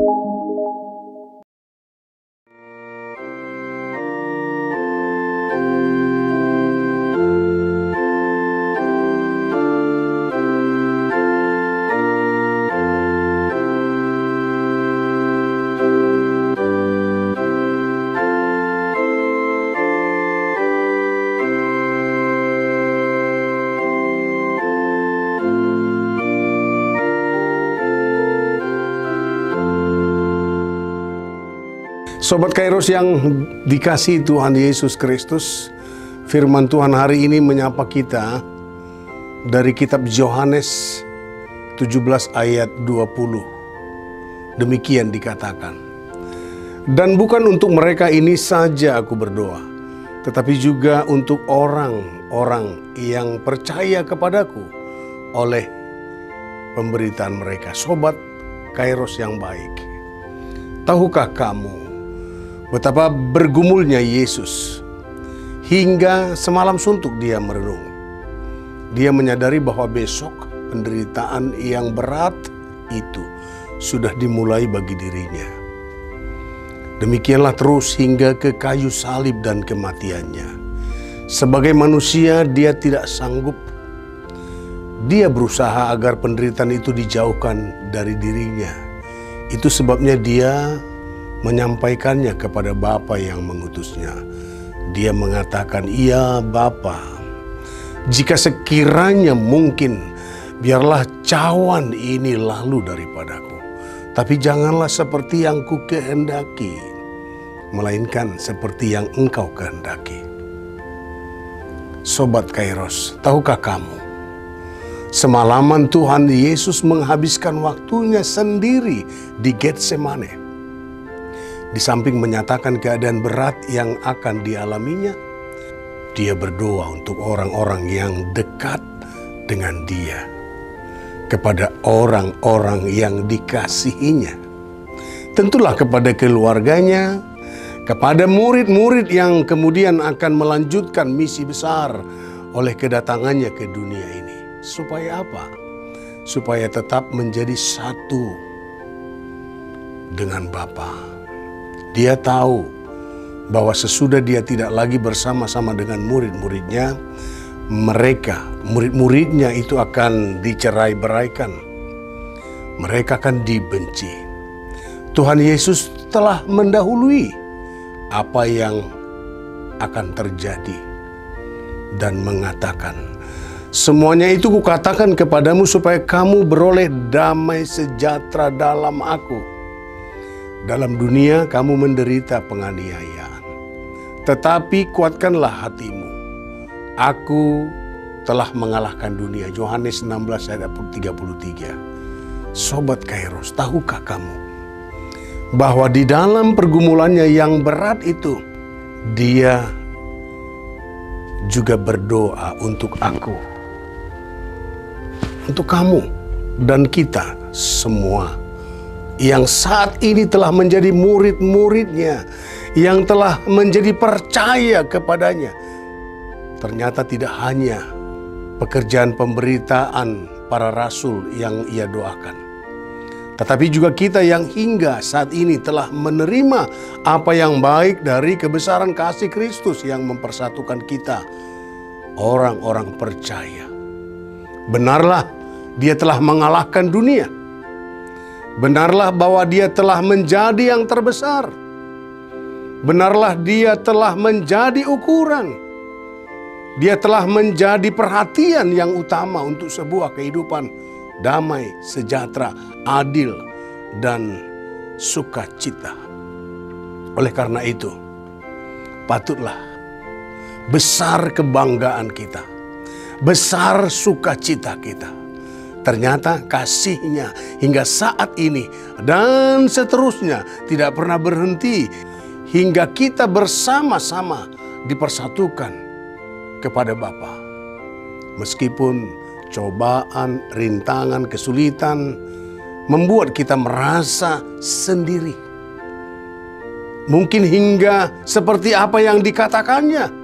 you. Sobat Kairos yang dikasih Tuhan Yesus Kristus, firman Tuhan hari ini menyapa kita dari kitab Yohanes 17 ayat 20. Demikian dikatakan. Dan bukan untuk mereka ini saja aku berdoa, tetapi juga untuk orang-orang yang percaya kepadaku oleh pemberitaan mereka. Sobat Kairos yang baik, tahukah kamu betapa bergumulnya Yesus hingga semalam suntuk dia merenung. Dia menyadari bahwa besok penderitaan yang berat itu sudah dimulai bagi dirinya. Demikianlah terus hingga ke kayu salib dan kematiannya. Sebagai manusia, dia tidak sanggup. Dia berusaha agar penderitaan itu dijauhkan dari dirinya. Itu sebabnya dia menyampaikannya kepada Bapa yang mengutusnya. Dia mengatakan, "Iya, Bapa, jika sekiranya mungkin, biarlah cawan ini lalu daripadaku. Tapi janganlah seperti yang ku kehendaki, melainkan seperti yang engkau kehendaki." Sobat Kairos, tahukah kamu? Semalaman Tuhan Yesus menghabiskan waktunya sendiri di Getsemane. Di samping menyatakan keadaan berat yang akan dialaminya, dia berdoa untuk orang-orang yang dekat dengan dia, kepada orang-orang yang dikasihinya. Tentulah kepada keluarganya, kepada murid-murid yang kemudian akan melanjutkan misi besar oleh kedatangannya ke dunia ini. Supaya apa? Supaya tetap menjadi satu dengan Bapa. Dia tahu bahwa sesudah dia tidak lagi bersama-sama dengan murid-muridnya, mereka, murid-muridnya itu akan dicerai beraikan. Mereka akan dibenci. Tuhan Yesus telah mendahului apa yang akan terjadi dan mengatakan, Semuanya itu kukatakan kepadamu supaya kamu beroleh damai sejahtera dalam aku. Dalam dunia kamu menderita penganiayaan. Tetapi kuatkanlah hatimu. Aku telah mengalahkan dunia. Yohanes 16 ayat 33. Sobat Kairos, tahukah kamu bahwa di dalam pergumulannya yang berat itu dia juga berdoa untuk aku untuk kamu dan kita semua yang saat ini telah menjadi murid-muridnya, yang telah menjadi percaya kepadanya. Ternyata tidak hanya pekerjaan pemberitaan para rasul yang ia doakan. Tetapi juga kita yang hingga saat ini telah menerima apa yang baik dari kebesaran kasih Kristus yang mempersatukan kita, orang-orang percaya. Benarlah dia telah mengalahkan dunia. Benarlah bahwa dia telah menjadi yang terbesar. Benarlah dia telah menjadi ukuran. Dia telah menjadi perhatian yang utama untuk sebuah kehidupan damai, sejahtera, adil, dan sukacita. Oleh karena itu, patutlah besar kebanggaan kita, besar sukacita kita. Ternyata kasihnya hingga saat ini dan seterusnya tidak pernah berhenti hingga kita bersama-sama dipersatukan kepada Bapa. Meskipun cobaan, rintangan, kesulitan membuat kita merasa sendiri. Mungkin hingga seperti apa yang dikatakannya,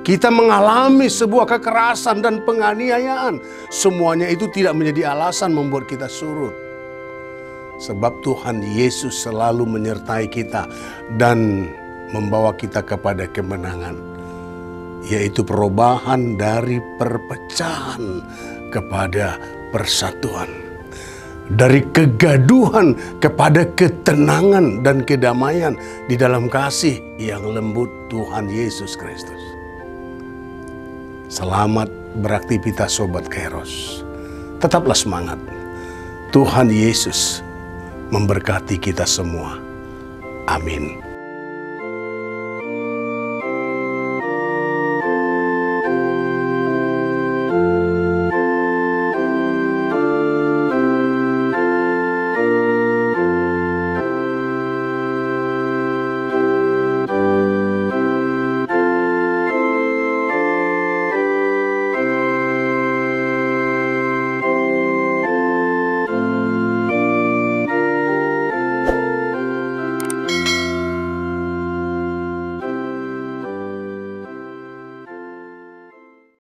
kita mengalami sebuah kekerasan dan penganiayaan. Semuanya itu tidak menjadi alasan membuat kita surut. Sebab Tuhan Yesus selalu menyertai kita dan membawa kita kepada kemenangan. Yaitu perubahan dari perpecahan kepada persatuan. Dari kegaduhan kepada ketenangan dan kedamaian di dalam kasih yang lembut Tuhan Yesus Kristus. Selamat beraktivitas Sobat Kairos. Tetaplah semangat. Tuhan Yesus memberkati kita semua. Amin.